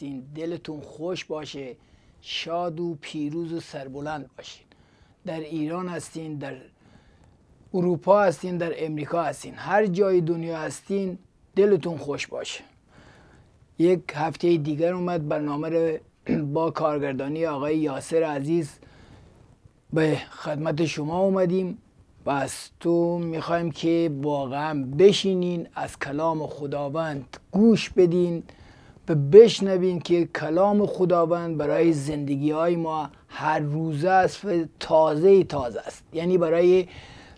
هستین دلتون خوش باشه. شاد و پیروز و سربلند باشین. در ایران هستین در اروپا هستین در امریکا هستین. هر جای دنیا هستین دلتون خوش باشه. یک هفته دیگر اومد برنامه رو با کارگردانی آقای یاسر عزیز به خدمت شما اومدیم و از تو می‌خوایم که واقعا بشینین از کلام خداوند گوش بدین. و بشنوین که کلام خداوند برای زندگی های ما هر روزه است و تازه تازه است. یعنی برای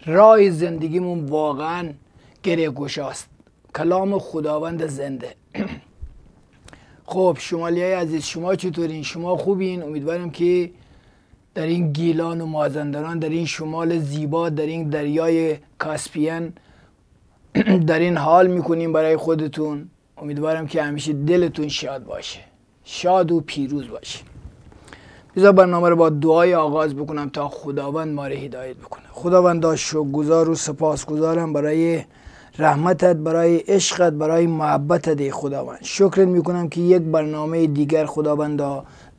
رای زندگیمون واقعا گره گشاست کلام خداوند زنده. خب شمالی های عزیز شما چطورین؟ شما خوبین؟ امیدوارم که در این گیلان و مازندران در این شمال زیبا در این دریای کاسپیان در این حال می‌کنیم برای خودتون. امیدوارم که همیشه دلتون شاد باشه. شاد و پیروز باشه. بذار برنامه رو با دعای آغاز بکنم تا خداوند ما رو هدایت بکنه. خداوند گذار و سپاسگزارم برای رحمتت برای عشقت برای محبتت ای خداوند. شکرت می‌کنم که یک برنامه دیگر خداوند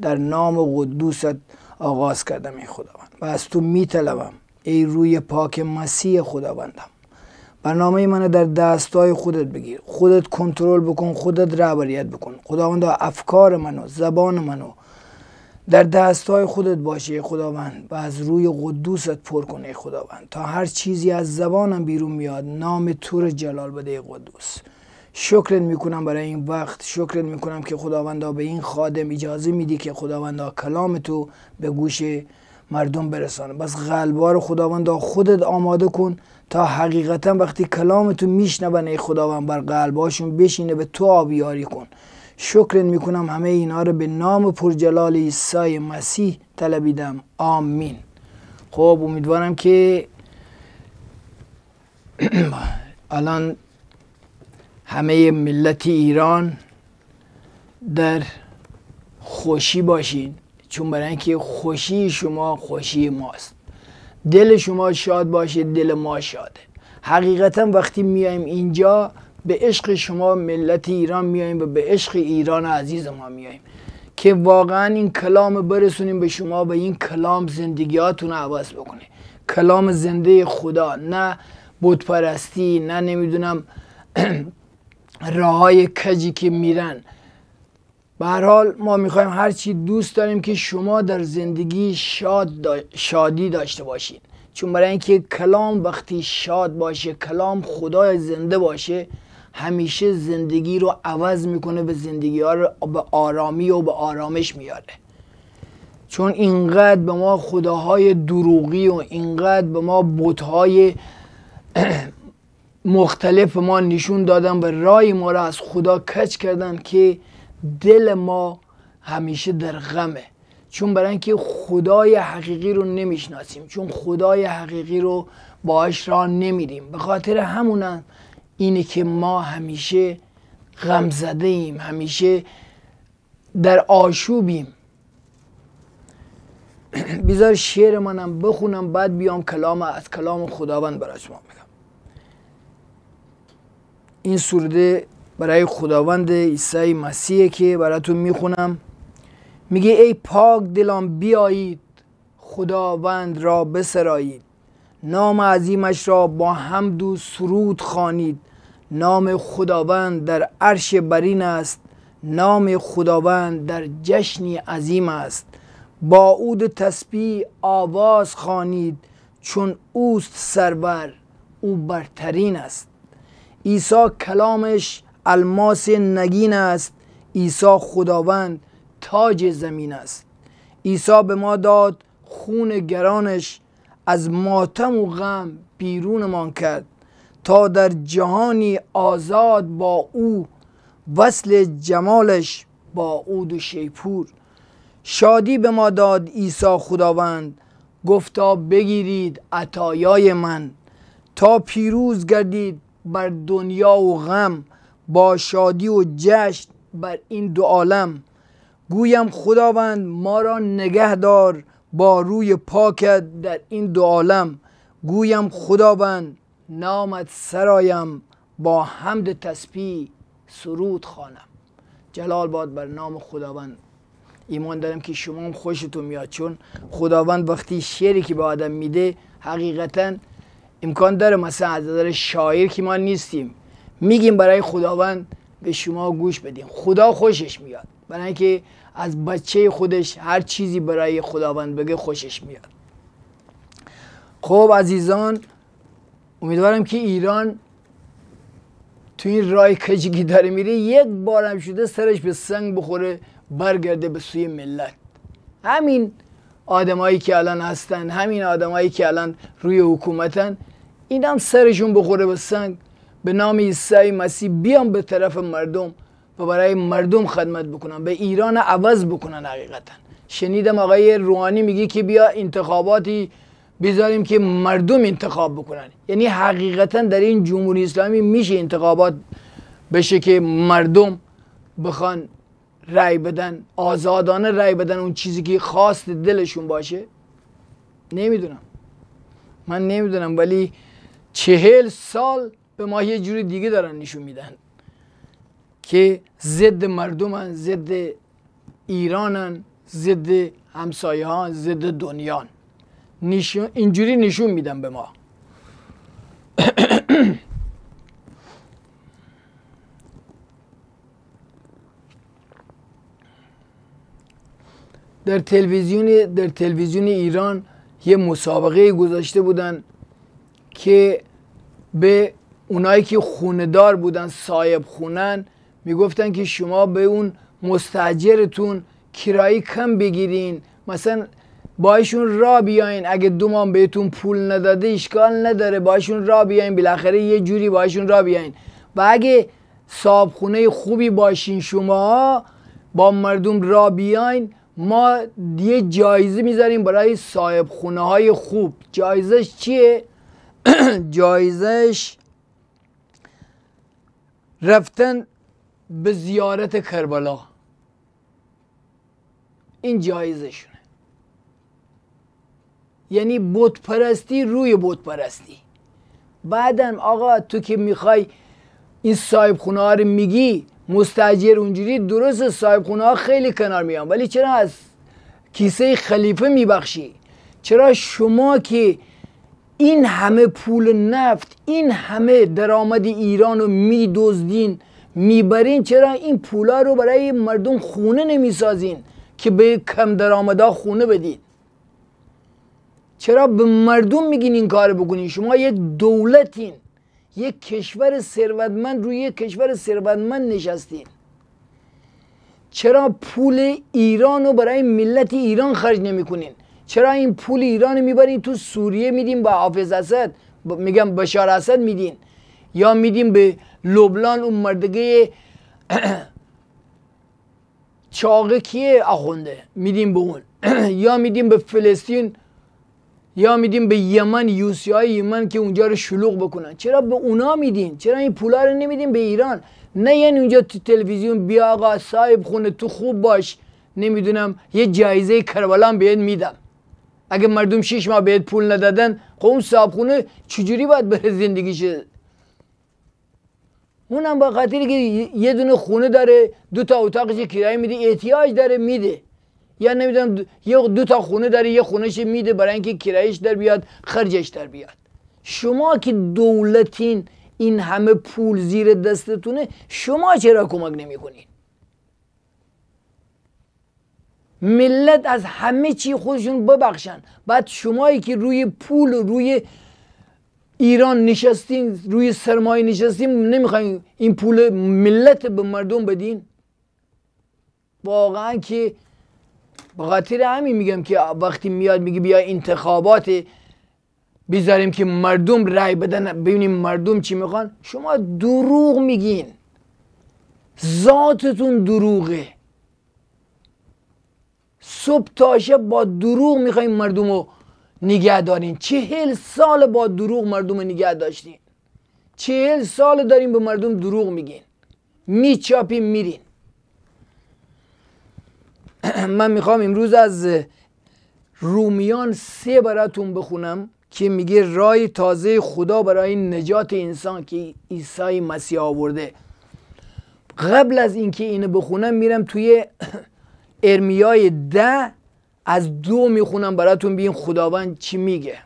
در نام قدوست آغاز کردم ای خداوند. و از تو میطلبم ای روی پاک مسیح خداوندم. برنامه من در دستای خودت بگیر. خودت کنترل بکن خودت رهبریت بکن. خداوند افکار منو زبان منو در دستای خودت باشه خداوند و از روی قدوست پر کنه خداوند. تا هر چیزی از زبانم بیرون میاد نام تو جلال بده قدوس. شکرت می‌کنم برای این وقت. شکرت می‌کنم که خداوندا به این خادم اجازه میدی که خداوندا کلام تو به گوش مردم برسانه. بس قلبا رو خداوندا خودت آماده کن. تا حقیقتا وقتی کلام تو میشنون ای خداوند بر قلباشون بشینه به تو آبیاری کن. شکرت می‌کنم همه اینا رو به نام پرجلال عیسی مسیح طلبیدم آمین. خب امیدوارم که الان همه ملت ایران در خوشی باشین. چون برای اینکه خوشی شما خوشی ماست. دل شما شاد باشه دل ما شاده. حقیقتا وقتی میایم اینجا به عشق شما ملت ایران میاییم و به عشق ایران عزیز ما میاییم که واقعا این کلام برسونیم به شما و این کلام زندگیاتون عوض بکنه. کلام زنده خدا نه بودپرستی نه نمی‌دونم راه های کجی که میرن. به هر حال ما می‌خوایم هرچی دوست داریم که شما در زندگی شاد شادی داشته باشید چون برای اینکه کلام وقتی شاد باشه کلام خدای زنده باشه همیشه زندگی رو عوض می‌کنه به زندگی ها رو به آرامی و به آرامش میاره. چون اینقدر به ما خداهای دروغی و اینقدر به ما بتهای مختلف ما نشون دادن و رای ما را از خدا کچ کردن که دل ما همیشه در غمه. چون برای اینکه خدای حقیقی رو نمی‌شناسیم چون خدای حقیقی رو باش را نمیریم. به خاطر همونم اینه که ما همیشه غم زده ایم همیشه در آشوبیم. بیزار شعر منم بخونم بعد بیام کلام از کلام خداوند برای شما بگم. این سوره برای خداوند عیسی مسیحه که براتون می‌خونم. میگه ای پاک دلان بیایید خداوند را بسرایید. نام عظیمش را با حمد و سرود خوانید. نام خداوند در عرش برین است. نام خداوند در جشنی عظیم است. با عود تسبیح آواز خوانید. چون اوست سربر او برترین است. عیسی کلامش الماس نگین است. عیسی خداوند تاج زمین است. عیسی به ما داد خون گرانش از ماتم و غم بیرونمان کرد تا در جهانی آزاد با او وصل جمالش با عود و شیپور شادی به ما داد عیسی خداوند گفتا بگیرید عطایای من. تا پیروز گردید بر دنیا و غم با شادی و جشن بر این دو عالم. گویم خداوند ما را نگه دار با روی پاکت در این دو عالم. گویم خداوند نامت سرایم با حمد تسبیح سرود خوانم. جلال باد بر نام خداوند. ایمان دارم که شما هم خوشتون میاد چون خداوند وقتی شعری که به آدم میده حقیقتا امکان داره مثلا از نظر شاعر که ما نیستیم. میگیم برای خداوند به شما گوش بدیم. خدا خوشش میاد. برای اینکه از بچه خودش هر چیزی برای خداوند بگه خوشش میاد. خب عزیزان امیدوارم که ایران تو این رای کجی داره میره یک بارم شده سرش به سنگ بخوره برگرده به سوی ملت. همین آدمایی که الان هستن همین آدمایی که الان روی حکومتن این هم سرشون بخوره به سنگ. به نام عیسی مسیح بیان به طرف مردم و برای مردم خدمت بکنن به ایران عوض بکنن حقیقتا. شنیدم آقای روحانی میگه که بیا انتخاباتی بذاریم که مردم انتخاب بکنن. یعنی حقیقتا در این جمهوری اسلامی میشه انتخابات بشه که مردم بخوان رأی بدن آزادانه رأی بدن اون چیزی که خواست دلشون باشه؟ نمی‌دونم. من نمی‌دونم ولی چهل سال به ما یه جوری دیگه دارن نشون میدن که ضد مردمن ضد ایرانن ضد همسایه ها ضد دنیان. نشون اینجوری نشون میدن به ما. در تلویزیون در تلویزیون ایران یه مسابقه گذاشته بودن که به اونایی که خوندار بودن صاحب خونن می‌گفتن که شما به اون مستجرتون کرایی کم بگیرین. مثلا باشون را بیاین. اگه دو ماه بهتون پول نداده اشکال نداره. باشون را بیاین. بالاخره یه جوری باشون را بیاین. و اگه صاحب خونه خوبی باشین شما با مردم را بیاین. ما یه جایزه می‌ذاریم برای صاحب خونه های خوب. جایزش چیه؟ جایزش رفتن به زیارت کربلا. این جایزشونه. یعنی بت پرستی روی بت پرستی بعدم آقا تو که می‌خوای این صاحب خونه ها رو میگی مستجر اونجوری درست صاحب خونه ها خیلی کنار میان. ولی چرا از کیسه خلیفه میبخشی؟ چرا شما که این همه پول نفت این همه درآمد ایران رو میدزدین می‌برین. چرا؟ این پولا رو برای مردم خونه نمی‌سازین که به کم درآمدا خونه بدین. چرا؟ به مردم میگین این کار بکنین. شما یک دولتین یک کشور ثروتمند روی یک کشور ثروتمند نشستین. چرا؟ پول ایران رو برای ملت ایران خرج نمی‌کنین. چرا این پول ایران می‌برین تو سوریه میدین با حافظ اسد؟ میگم بشار اسد میدین. یا میدیم به لبنان اون مردگه چاقه کیه آخونده میدیم به اون. یا میدیم به فلسطین یا میدیم به یمن یوسی های یمن که اونجا رو شلوغ بکنن. چرا به اونا میدین؟ چرا این پولا رو نمیدین به ایران؟ نه یعنی اونجا تو تلویزیون بیا آقا صاحب خونه تو خوب باش. نمی‌دونم یه جایزه کربلا بهت میدم. اگه مردم شش ماه بهت پول ندادن خب اون صاحب خونه چجوری باید بره زندگیشه اونم با خاطری که یه دونه خونه داره دو تا اتاقش کرایه میده احتیاج داره میده. یا نمی‌دونم یه دو تا خونه داره یه خونهش میده برای اینکه کرایش در بیاد خرجش در بیاد. شما که دولتین این همه پول زیر دستتونه شما چرا کمک نمی‌کنین؟ ملت از همه چی خودشون ببخشن. بعد شمایی که روی پول و روی ایران نشستین روی سرمایه نشستین نمی‌خواین این پول ملت به مردم بدین؟ واقعا که به خاطر همین میگم که وقتی میاد میگه بیا انتخابات بیزاریم که مردم رای بدن ببینیم مردم چی می‌خوان. شما دروغ میگین. ذاتتون دروغه. صبح تا شب با دروغ می‌خوایم مردم رو نگه دارین. چهل سال با دروغ مردم رو نگه داشتین. چهل سال داریم به مردم دروغ میگین. میچاپیم میرین. من می‌خوام امروز از رومیان سه براتون بخونم که میگه رای تازه خدا برای نجات انسان که عیسی مسیح آورده. قبل از اینکه اینو بخونم میرم توی ارمیای ده از دو می‌خونم براتون ببین خداوند چی میگه.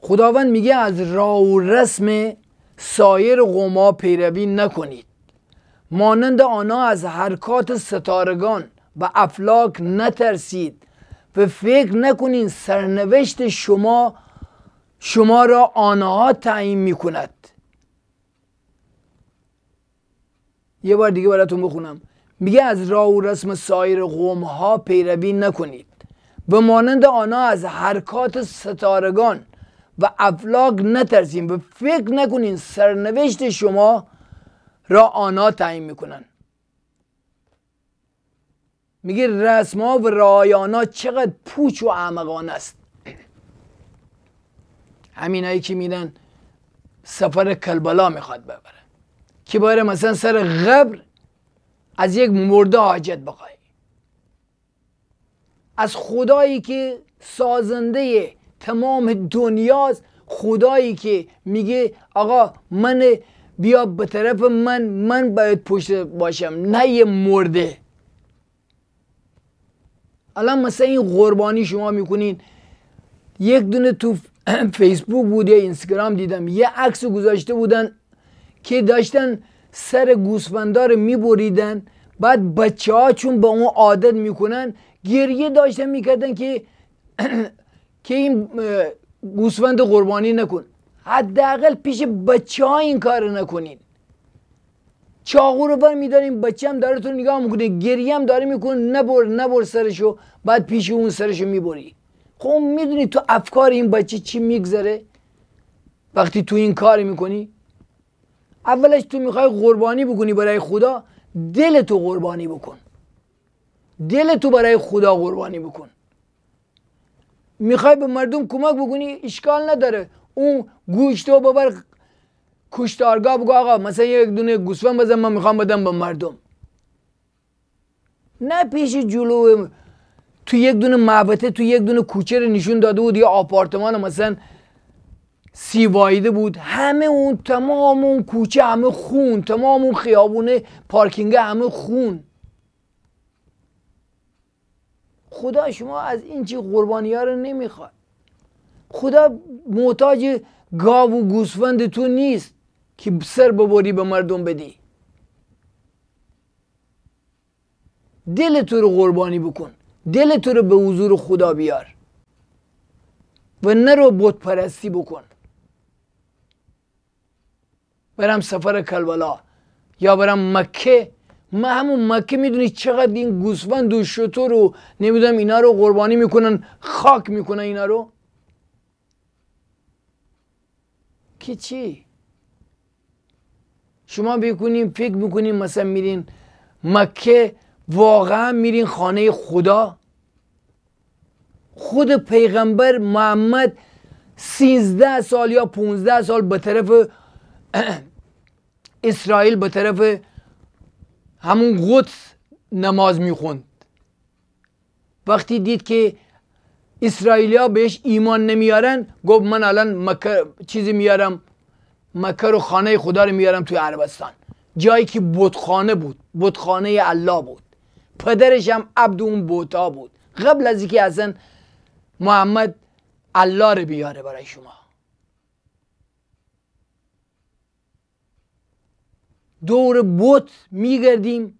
خداوند میگه از راه و رسم سایر قوما پیروی نکنید. مانند آنها از حرکات ستارگان و افلاک نترسید. و فکر نکنین سرنوشت شما شما را آنها تعیین می‌کند. یه بار دیگه براتون بخونم. میگه از راه و رسم سایر قوم ها پیروی نکنید و مانند آنها از حرکات ستارگان و افلاک نترسیم و فکر نکنین سرنوشت شما را آنها تعیین می‌کنن. میگه رسما و رایانا چقدر پوچ و احمقانه است. همینایی که میرن سفر کلبلا می‌خواد ببره. که باره مثلا سر قبر از یک مرده حاجت بخوای. از خدایی که سازنده تمام دنیاست خدایی که میگه آقا من بیا به طرف من من باید پشت باشم نه یه مرده. الان مثلا این قربانی شما می‌کنین. یک دونه تو فیسبوک بود یا اینستاگرام دیدم. یه عکس گذاشته بودن که داشتن سر گوسفندار میبریدن. بعد بچه ها چون با اون عادت می‌کنن. گریه داشتن می‌کردن که که این گوسفند قربانی نکن. حداقل پیش بچه ها این کار نکنین. چاقو رو بر میداریم بچه هم داره تو نگاه می‌کنه. گریه هم داره می‌کنه. نبر نبر سرشو بعد پیش اون سرشو می‌بری. خب می‌دونی تو افکار این بچه چی میگذره؟ وقتی تو این کار می‌کنی اولش تو می‌خوای قربانی بکنی برای خدا دل تو قربانی بکن. دل تو برای خدا قربانی بکن. می‌خوای به مردم کمک بکنی؟ اشکال نداره. اون گوشت رو ببر کشتارگاه بگو آقا مثلا یک دونه گوسفند بزن من می‌خوام بدم به مردم. نه پیش جلو. تو یک دونه محبته تو یک دونه کوچه رو نشون داده بود یا آپارتمان مثلا سی وایده بود. همه اون تمام اون کوچه همه خون تمام اون خیابونه پارکینگ همه خون. خدا شما از این چی قربانی ها رو نمی‌خواد خدا محتاج گاو و گوسفند تو نیست که سر ببری به مردم بدی. دل تو رو قربانی بکن. دل تو رو به حضور خدا بیار. و نرو بت پرستی بکن. برم سفر کلبلا. یا برم مکه. ما همون مکه می‌دونی چقدر این گوسفند و شطور رو نمی‌دونم اینا رو قربانی می‌کنن خاک می‌کنن اینا رو. که چی؟ شما بکنین فکر می‌کنین مثلا میرین مکه واقعا میرین خانه خدا. خود پیغمبر محمد سیزده سال یا پونزده سال به طرف اسرائیل به طرف همون قدس نماز می‌خوند. وقتی دید که اسرائیلیا بهش ایمان نمیارن گفت من الان مکه چیزی میارم مکه رو خانه خدا رو میارم توی عربستان. جایی که بتخانه بود بتخانه الله بود. پدرش هم عبد اون بوتا بود. قبل از اینکه اصلا محمد الله رو بیاره برای شما. دور بت میگردیم.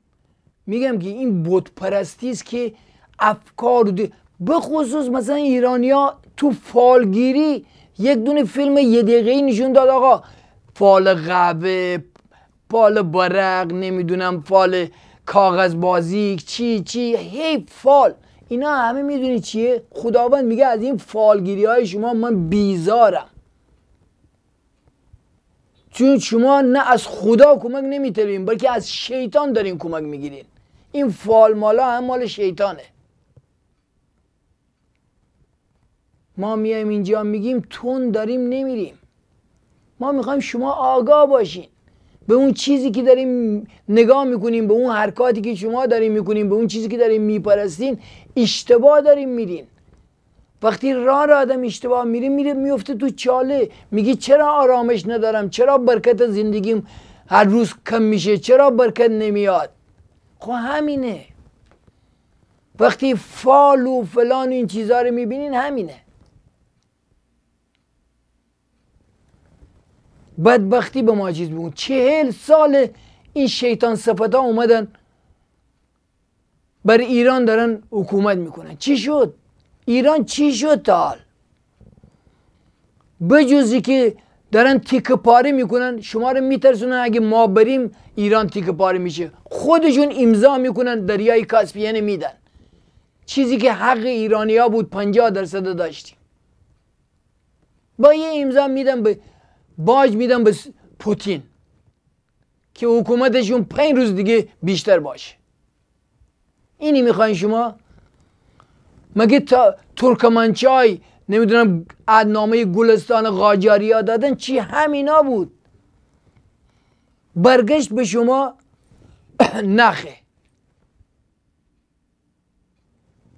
میگم که این بت پرستی است که افکار به خصوص مثلا ایرانیا تو فالگیری یک دونه فیلم یه دقیقه نشون داد آقا. فال قهوه فال برق نمی‌دونم فال کاغذ بازی چی چی. هی فال. اینا همه می‌دونی چیه؟ خداوند میگه از این فالگیری های شما من بیزارم. چون شما نه از خدا کمک نمی‌تونین بلکه از شیطان دارین کمک می‌گیرین. این فال مالا هم مال شیطانه. ما میایم اینجا میگیم تون داریم نمیریم. ما می‌خوایم شما آگاه باشین. به اون چیزی که داریم نگاه می‌کنیم به اون حرکاتی که شما داریم می‌کنیم به اون چیزی که داریم میپرستین اشتباه داریم میرین. وقتی راه را آدم اشتباه میره میره میفته تو چاله. میگی چرا آرامش ندارم؟ چرا برکت زندگیم هر روز کم میشه؟ چرا برکت نمیاد؟ خب همینه. وقتی فال و فلان این چیزها رو می‌بینین همینه. بدبختی به ما چیز بگون چهل سال این شیطان صفت ها اومدن بر ایران دارن حکومت می‌کنن. چی شد؟ ایران چی شد تا حال؟ بجوزی که دارن تیک پاره می‌کنن شما رو میترسونن اگه ما بریم ایران تیک پاره میشه. خودشون امضا می‌کنن دریای کاسپیان میدن. چیزی که حق ایرانیا بود 50 درصد داشتیم. با یه امضا میدن به باج میدن به پوتین که حکومتشون پنج روز دیگه بیشتر باشه. اینی می‌خواین شما؟ مگه تا ترکمنچای نمی‌دونم ادنامه گلستان قاجاریا دادن؟ چی همینا بود؟ برگشت به شما نخه.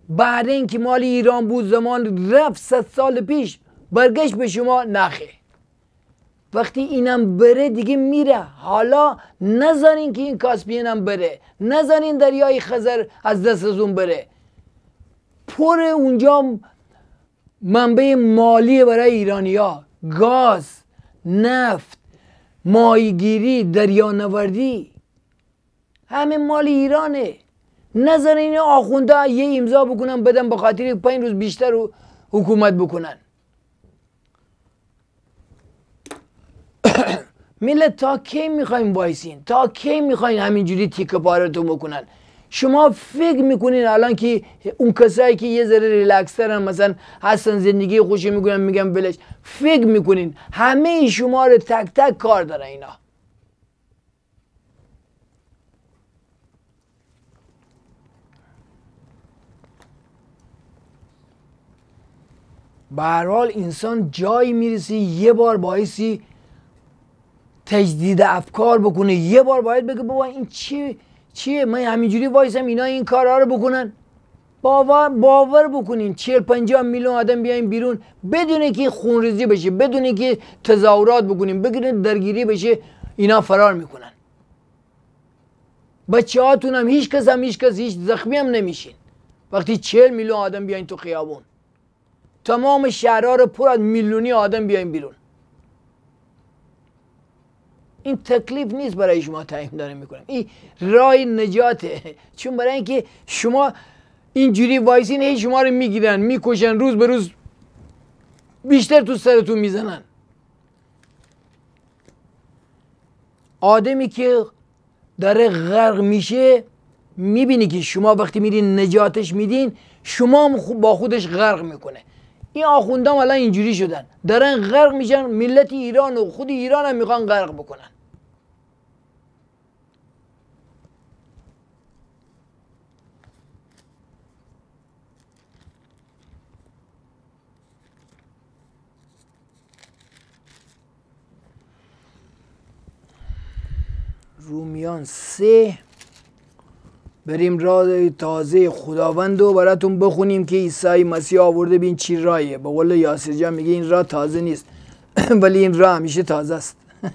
بعد اینکه مال ایران بود زمان رفت صد سال پیش برگشت به شما نخه. وقتی اینم بره دیگه میره. حالا نذارین که این کاسپین هم بره نذارین دریای خزر از دست از اون بره. پر اونجا منبع مالی برای ایرانیا گاز نفت ماهیگیری دریانوردی. همه مال ایرانه. نذارین این آخونده یه امضا بکنن بدن به خاطر پنج روز بیشتر حکومت بکنن. ملت تا کی می‌خوایم وایسین؟ تا کی می‌خواین همینجوری تیکه پارتون بکنن؟ شما فکر می‌کنین الان که اون کسایی که یه ذره ریلکس ترن مثلا هستن زندگی خوشی می‌کنن میگن بلش فکر می‌کنین همه شما رو تک تک کار دارن اینا. به حال انسان جایی می‌رسی یه بار باعثی تجدید افکار بکنه یه بار باید بگه بابا این چی؟ چیه؟ من همینجوری وایسم اینا این کارها رو بکنن. باور باور بکنین. 40 50 میلیون آدم بیاین بیرون. بدون که خونریزی بشه بدون که تظاهرات بکنیم بدون درگیری بشه اینا فرار می‌کنن. بچه هاتون هم هیچ کس هم هیچ کس هیچ زخمی هم نمیشین. وقتی 40 میلیون آدم بیاین تو خیابون. تمام شهرها رو پر از میلیونی آدم بیاین بیرون. این تکلیف نیست برای شما تعیین داره می‌کنم. این راه نجاته چون برای اینکه شما اینجوری وایسین هی شما رو می‌گیرن می‌کشن روز به روز بیشتر تو سرتون می‌زنن. آدمی که داره غرق میشه می‌بینی که شما وقتی میرین نجاتش میدین شما با خودش غرق می‌کنه. این آخوندام الان اینجوری شدن. دارن غرق میشن ملت ایران و خود ایران هم می‌خوان غرق بکنن. رومیان سه. بریم راه تازه خداوند رو براتون بخونیم که عیسی مسیح آورده بین چی راهیه. به قول یاسر جان میگه این راه تازه نیست ولی این راه همیشه تازه است.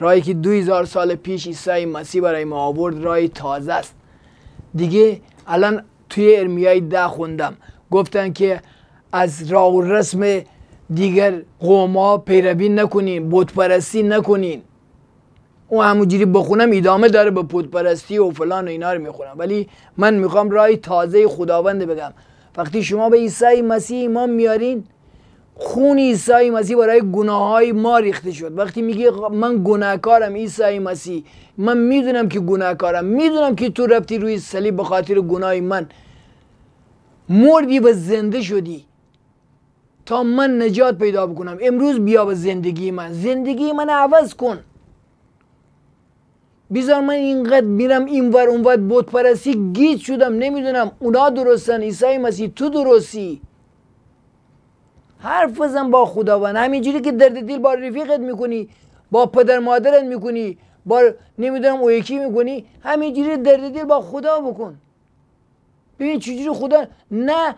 راهی که دو هزار سال پیش عیسی مسیح برای ما آورد راه تازه است. دیگه الان توی ارمیای ده خوندم. گفتن که از راه و رسم دیگر قوم ها پیروی نکنین بت پرستی نکنین. اون همونجوری بخونم ادامه داره به پود پرستی و فلان و اینا رو می‌خونم. ولی من می‌خوام رای تازه خداوند بگم. وقتی شما به عیسی مسیح ایمان میارین خون عیسی مسیح برای گناه های ما ریخته شد. وقتی میگه من گناهکارم عیسی مسیح من می‌دونم که گناهکارم. می‌دونم که تو رفتی روی صلیب به خاطر گناه من. مردی و زنده شدی. تا من نجات پیدا بکنم. امروز بیا به زندگی من. زندگی من عوض کن. بیزار من اینقدر میرم اینور اونور بت پرستی گیج شدم نمی‌دونم اونا درستن عیسی مسیح تو درستی؟ حرف بزن با خداوند. همینجوری که درد دل با رفیقت می‌کنی با پدر مادرت می‌کنی با نمی‌دونم او یکی می‌کنی همینجوری درد دل با خدا بکن. ببین چجوری خدا نه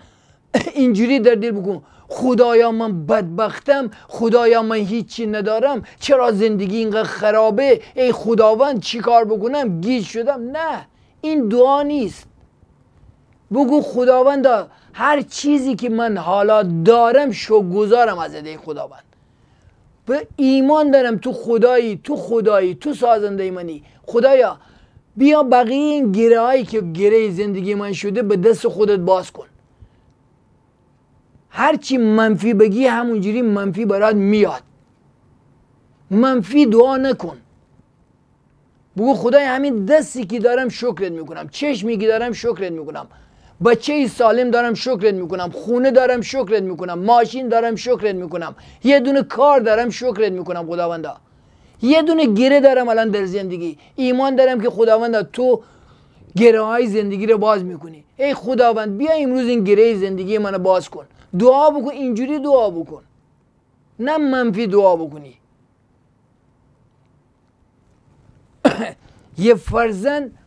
اینجوری در دل بکن. خدایا من بدبختم خدایا من هیچی ندارم چرا زندگی اینقدر خرابه؟ ای خداوند چی کار بکنم؟ گیج شدم؟ نه این دعا نیست. بگو خداوند هر چیزی که من حالا دارم گذارم از ای خداوند. به ایمان دارم تو خدایی تو خدایی تو سازنده منی خدایا بیا بقیه این گره هایی که گره زندگی من شده به دست خودت باز کن. هرچی منفی بگی همونجوری منفی برات میاد. منفی دعا نکن. بگو خدای همین دستی که دارم شکرت می‌کنم چشمی که دارم شکرت می‌کنم بچه سالم دارم شکرت می‌کنم خونه دارم شکرت می‌کنم ماشین دارم شکرت می‌کنم یه دونه کار دارم شکرت می‌کنم خداوندا. یه دونه گره دارم الان در زندگی. ایمان دارم که خداوندا تو گره های زندگی رو باز می‌کنی. ای خداوند بیا امروز این گره زندگی منو باز کن. دعا بکن اینجوری دعا بکن. نه منفی دعا بکنی. یه فرزند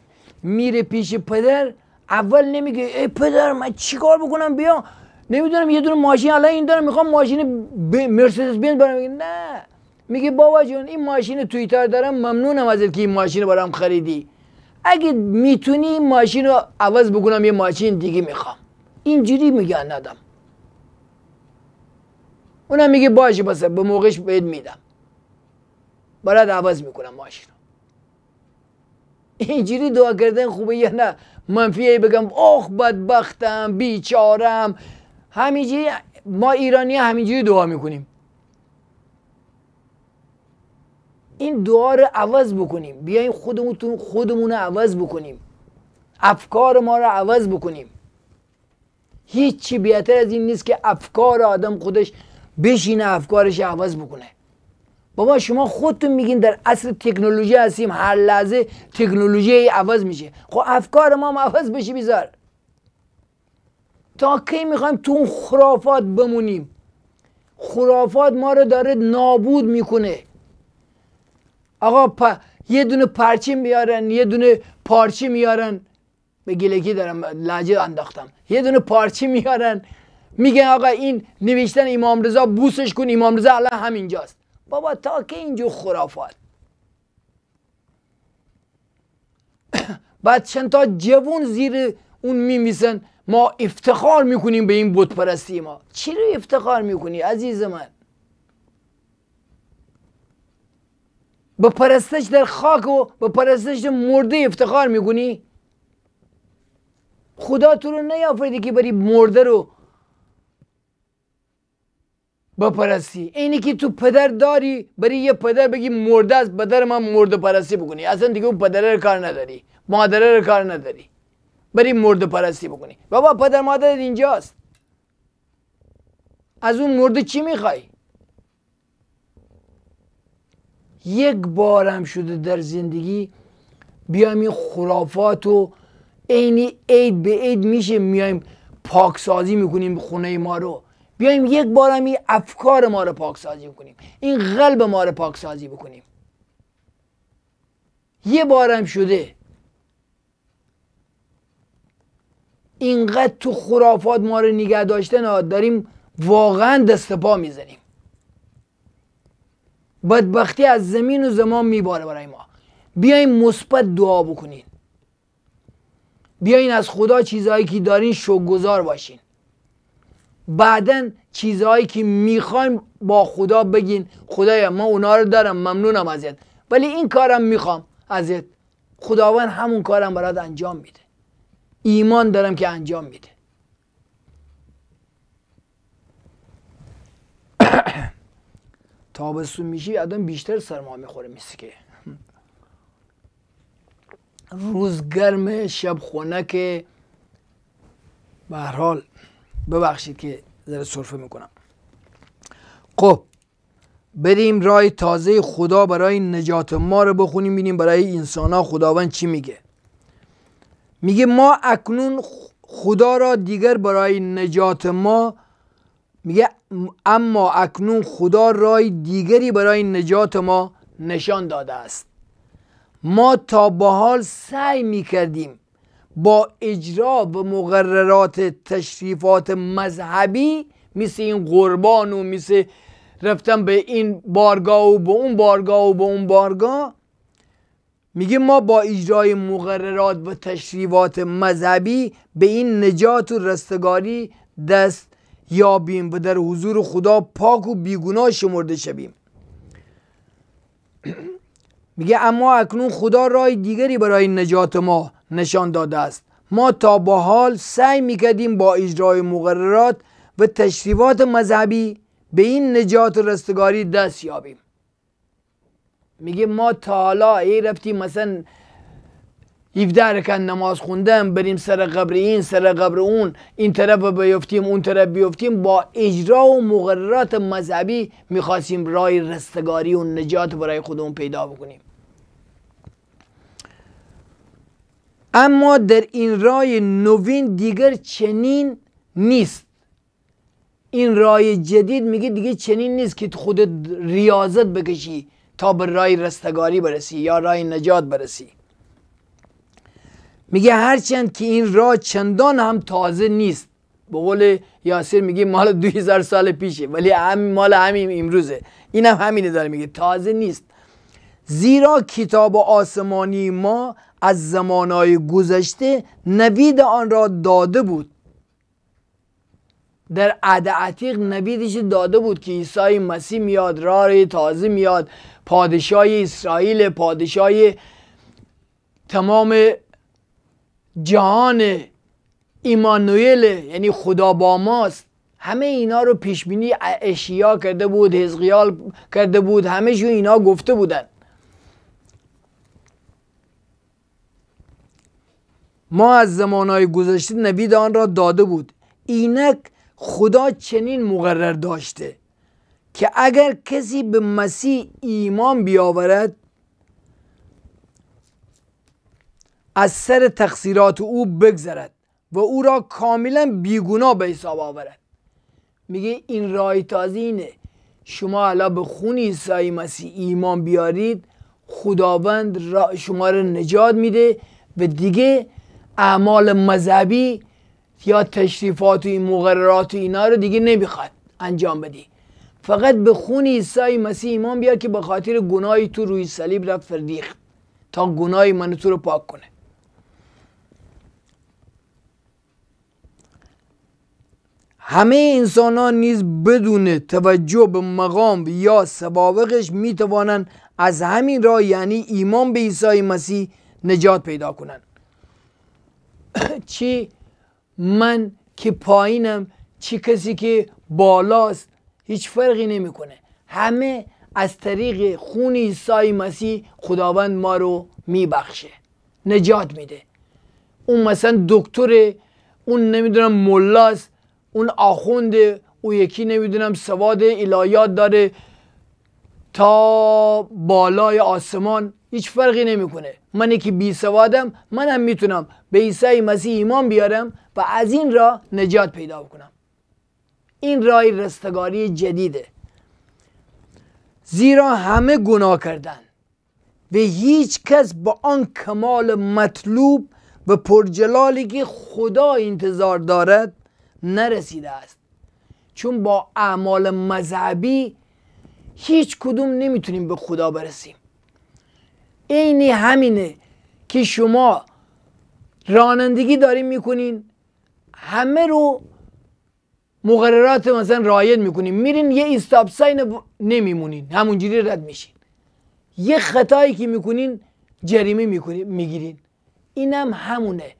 میره پیش پدر اول نمیگه ای پدر من چیکار بکنم؟ بیا. نمی‌دونم یه دونه ماشین الان این دارم می‌خوام ماشین. مرسدس بنز برام میگه نه. میگه بابا جون این ماشین تویتر دارم ممنونم ازت که این ماشین برام خریدی. اگه می‌تونی این ماشین رو عوض بکنم یه ماشین دیگه می‌خوام. اینجوری میگن ندم اونم میگه باشه بس به موقعش بهت میدم. برات عوض می‌کنم ماشین اینجوری دعا کردن خوبه یا نه؟ منفی بگم اوه بدبختم بیچارم. همینجوری ما ایرانی همینجوری دعا می‌کنیم. این دعا رو عوض بکنیم. بیایم خودمون خودمون رو عوض بکنیم. افکار ما رو عوض بکنیم. هیچی بهتر از این نیست که افکار آدم خودش بشینه افکارش عوض بکنه. بابا شما خودتون میگین در اصل تکنولوژی هستیم هر لحظه تکنولوژی عوض میشه. خب افکار ما هم عوض بشه بیزار. تا کی می‌خوایم تو اون خرافات بمونیم؟ خرافات ما رو داره نابود می‌کنه. آقا پا... یه دونه پرچه میارن یه دونه پارچه میارن. به گلگی دارم لجه انداختم. یه دونه پارچه میارن. میگن آقا این نوشتن امام رضا بوسش کن امام رضا الان همینجاست. بابا تا که اینجور خرافات. بعد چند تا جوون زیر اون میمیسن ما افتخار می‌کنیم به این بت پرستی ما. چی رو افتخار می‌کنی عزیز من؟ به پرستش در خاک و به پرستش مرده افتخار می‌کنی؟ خدا تو رو نیافریدی که بری مرده رو بپرستی اینی که تو پدر داری بری یه پدر بگی مرده است پدر من مرده پرستی بکنی. اصلا دیگه اون رو کار نداری. مادره رو کار نداری. بری مرده پرستی بکنی. بابا پدر مادرت اینجاست. از اون مرده چی می‌خوای؟ یک بارم شده در زندگی بیایم این خرافات و عینی عید به عید میشه میایم پاکسازی می‌کنیم خونه ما رو. بیایم یک بارم این افکار ما رو پاکسازی بکنیم. این قلب ما رو پاکسازی بکنیم. یه بارم شده. اینقدر تو خرافات ما رو نگه داشتن داریم واقعا دست پا می‌زنیم. بدبختی از زمین و زمان میباره برای ما. بیاین مثبت دعا بکنین. بیاین از خدا چیزهایی که دارین شوگذار باشین. بعدا چیزهایی که می‌خوایم با خدا بگین خدایا ما اونا رو دارم ممنونم ازت. ولی این کارم می‌خوام ازت. خداوند همون کارم برات انجام میده. ایمان دارم که انجام میده. تابستون میشی آدم بیشتر سرما می‌خوره میسی که روز گرم شب خنک به هر حال ببخشید که ذره سرفه می‌کنم. خب بریم رای تازه خدا برای نجات ما رو بخونیم بینیم برای انسان ها خداوند چی میگه. میگه ما اکنون خدا را دیگر برای نجات ما میگه اما اکنون خدا رای دیگری برای نجات ما نشان داده است. ما تا به حال سعی می‌کردیم با اجرا و مقررات تشریفات مذهبی مثل این قربان و مثل رفتن به این بارگاه و به اون بارگاه و به اون بارگاه. میگه ما با اجرای مقررات و تشریفات مذهبی به این نجات و رستگاری دست یابیم و در حضور خدا پاک و بیگناه شمرده شویم. میگه اما اکنون خدا رای دیگری برای نجات ما نشان داده است. ما تا با حال سعی می‌کردیم با اجرای مقررات و تشریفات مذهبی به این نجات و رستگاری دست یابیم. میگه ما تا حالا ای رفتیم مثلا 17 رکن نماز خوندم بریم سر قبر این سر قبر اون این طرف بیفتیم اون طرف بیفتیم با اجرا و مقررات مذهبی می‌خواستیم رای رستگاری و نجات برای خودمون پیدا بکنیم. اما در این رای نوین دیگر چنین نیست. این رای جدید میگه دیگه چنین نیست که خودت ریاضت بکشی تا به رای رستگاری برسی یا رای نجات برسی. میگه هرچند که این راه چندان هم تازه نیست. به قول یاسر میگه مال 2000 سال پیشه ولی هم مال همین امروزه. این هم همینه داره میگه تازه نیست. زیرا کتاب آسمانی ما از زمانهای گذشته نوید آن را داده بود. در عهد عتیق نویدش داده بود که عیسی مسیح میاد راه تازه میاد. پادشاه اسرائیل پادشاه تمام جهان ایمانویل یعنی خدا با ماست. همه اینا رو پیش بینی اشیا کرده بود حزقیال کرده بود همه اینا گفته بودن. ما از زمانهای گذشته نوید آن را داده بود. اینک خدا چنین مقرر داشته که اگر کسی به مسیح ایمان بیاورد از سر تقصیرات او بگذرد و او را کاملا بیگناه به حساب آورد. میگه این رای تازه اینه. شما حالا به خون عیسی مسیح ایمان بیارید خداوند شما را نجات میده و دیگه اعمال مذهبی یا تشریفات و این مقررات و اینا رو دیگه نمی‌خواد انجام بدی. فقط به خون عیسی مسیح ایمان بیار که به خاطر گناهی تو روی صلیب رفت فردیخت تا گناهی من تو رو پاک کنه. همه انسان ها نیز بدون توجه به مقام یا سوابقش می‌توانند از همین راه یعنی ایمان به عیسی مسیح نجات پیدا کنند. چی؟ من که پایینم چی کسی که بالاست هیچ فرقی نمی‌کنه. همه از طریق خون عیسی مسیح خداوند ما رو میبخشه نجات میده. اون مثلا دکتر اون نمی‌دونم ملاست اون آخونده او یکی نمی‌دونم سواد الهیات داره. تا بالای آسمان هیچ فرقی نمی‌کنه. من که بی سوادم منم می‌تونم به عیسی مسیح ایمان بیارم و از این راه نجات پیدا کنم این راه رستگاری جدیده. زیرا همه گناه کردن. و هیچ کس با آن کمال مطلوب و پرجلالی که خدا انتظار دارد نرسیده است. چون با اعمال مذهبی هیچ کدوم نمی‌تونیم به خدا برسیم. عینی همینه که شما رانندگی داریم می‌کنین همه رو مقررات مثلا رایت می‌کنین میرین یه استاپ ساین نمیمونین همونجوری رد میشین. یه خطایی که می‌کنین جریمه می‌کنین می‌گیرین. اینم همونه.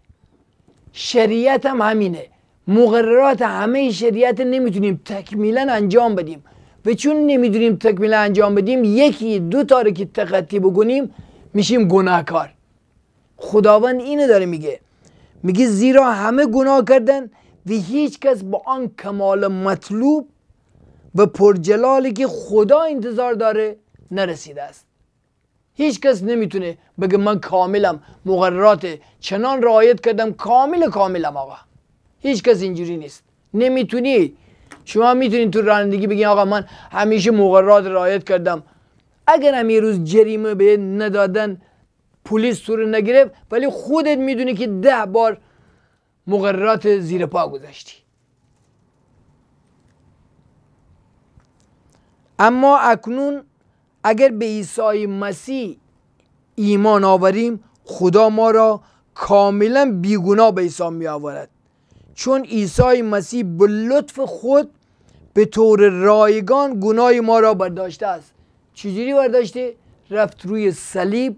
شریعت هم همینه. مقررات همه شریعت نمی‌تونیم تکمیلا انجام بدیم. و چون نمی‌دونیم تکمیلا انجام بدیم یکی دو تا که تخطی بکنیم میشیم گناهکار خداوند اینو داره میگه میگه زیرا همه گناه کردن و هیچ کس با آن کمال مطلوب و پرجلالی که خدا انتظار داره نرسیده است هیچ کس نمی‌تونه بگه من کاملم مقررات چنان رعایت کردم کامل کاملم آقا هیچ کس اینجوری نیست نمی‌تونی شما می‌تونید تو رانندگی بگین آقا من همیشه مقررات رعایت کردم. اگر هم یه روز جریمه به ندادن پلیس تو رو نگرفت ولی خودت می‌دونی که ده بار مقررات زیر پا گذاشتی. اما اکنون اگر به عیسی مسیح ایمان آوریم خدا ما را کاملا بیگناه به عیسی می آورد چون عیسی مسیح به لطف خود به طور رایگان گناه ما را برداشته است. چجوری برداشته؟ رفت روی صلیب.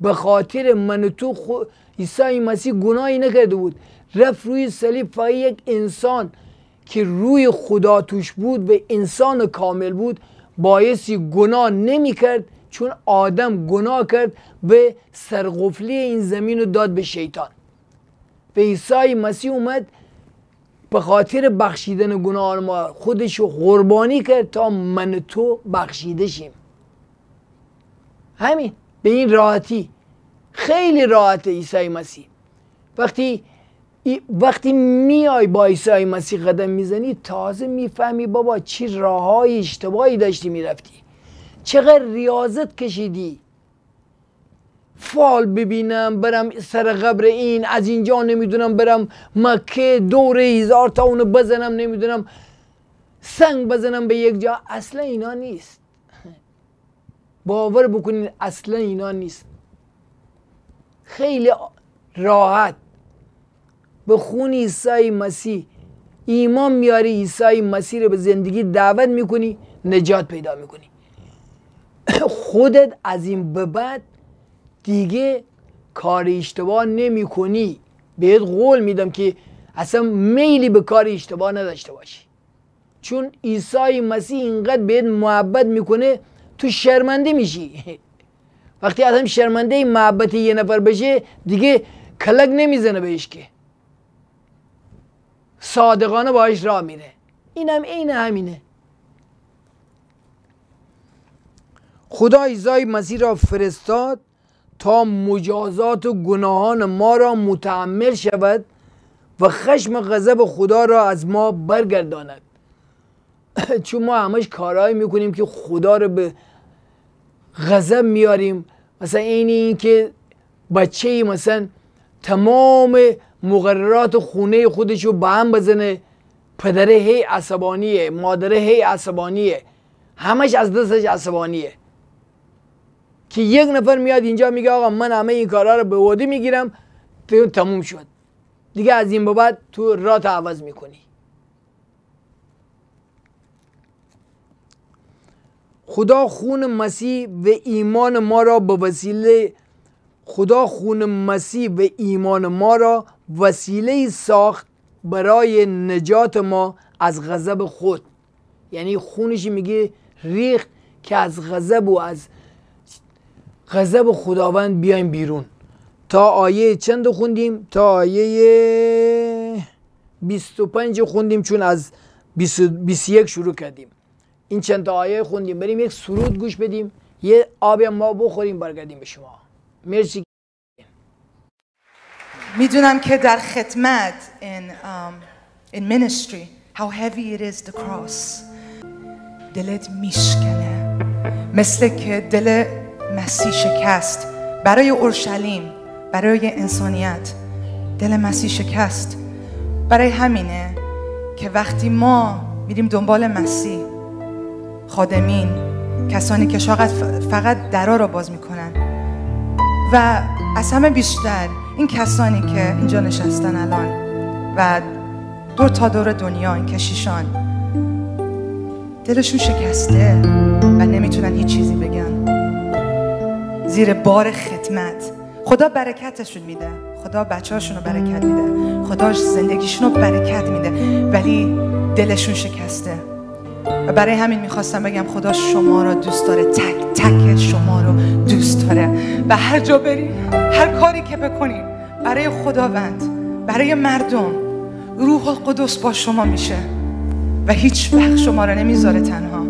به خاطر من تو خو... عیسی مسیح گناهی نکرده بود. رفت روی صلیب فقط یک انسان که روی خدا توش بود و انسان کامل بود بایستی گناه نمی کرد چون آدم گناه کرد به سرقفلی این زمین رو داد به شیطان. و عیسی مسیح اومد به خاطر بخشیدن گناه ما خودش قربانی کرد تا من تو بخشیده شیم. همین به این راحتی. خیلی راحت عیسی مسیح. وقتی وقتی میای با عیسی مسیح قدم می‌زنی تازه می‌فهمی بابا چی راه های اشتباهی داشتی می‌رفتی. چقدر ریاضت کشیدی. فال ببینم برم سر قبر این از اینجا نمی‌دونم برم مکه دور هزار تا اونو بزنم نمی‌دونم سنگ بزنم به یک جا. اصلا اینا نیست. باور بکنین اصلا اینا نیست. خیلی راحت. به خون عیسی مسیح. ایمان میاری عیسی مسیح رو به زندگی دعوت می‌کنی نجات پیدا می‌کنی. خودت از این به بعد دیگه کار اشتباه نمی کنی بهت قول میدم که اصلا میلی به کار اشتباه نداشته باشی. چون عیسی مسیح اینقدر بهت محبت می‌کنه تو شرمنده میشی. وقتی آدم شرمنده این محبت یه نفر بشه دیگه کلک نمی‌زنه بهش که. صادقانه باش راه میره. اینم عین همینه. خدا عیسی مسیح را فرستاد تا مجازات و گناهان ما را متعمل شود و خشم غضب خدا را از ما برگرداند. چون ما همش کارهایی می‌کنیم که خدا رو به غضب میاریم مثلا این این که بچه مثلا تمام مقررات خونه خودشو به هم بزنه. پدره هی عصبانیه مادره هی عصبانیه. همش از دستش عصبانیه. که یک نفر میاد اینجا میگه آقا من همه این کارها رو به وادی می‌گیرم. تو تموم شد. دیگه از این به بعد تو رات عوض می‌کنی. خدا خون مسیح و ایمان ما را به وسیله خدا خون مسیح و ایمان ما را وسیله ساخت برای نجات ما از غضب خود. یعنی خونش میگه ریخت که از غضب و از غضب خداوند بیایم بیرون. تا آیه چند خوندیم؟ تا آیه 25 خوندیم چون از 21 شروع کردیم. این چند آیه خوندیم. بریم یک سرود گوش بدیم. یه آب ما بخوریم برگردیم به شما. مرسی. می‌دونم که در خدمت in, um, in ministry how heavy it is the دلت میشکنه. مثل که دل مسیح شکست. برای اورشلیم برای انسانیت. دل مسیح شکست. برای همینه که وقتی ما میریم دنبال مسیح خادمین کسانی که شاید فقط درا رو باز می‌کنن. و از همه بیشتر این کسانی که اینجا نشستن الان و دور تا دور دنیا این کشیشان. دلشون شکسته و نمی‌تونن هیچ چیزی بگن. زیر بار خدمت. خدا برکتشون میده. خدا بچه هاشون رو برکت میده. خدا زندگیشون رو برکت میده. ولی دلشون شکسته. و برای همین می‌خواستم بگم خدا شما را دوست داره. تک تک شما رو دوست داره. و هر جا برین هر کاری که بکنین برای خداوند برای مردم روح القدس با شما میشه. و هیچ وقت شما را نمی‌ذاره تنها.